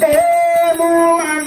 Temo